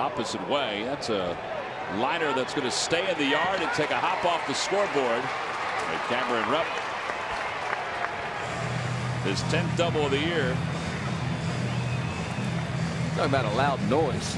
opposite way. That's a liner that's going to stay in the yard and take a hop off the scoreboard. And Cameron Rupp. His 10th double of the year. Talking about a loud noise.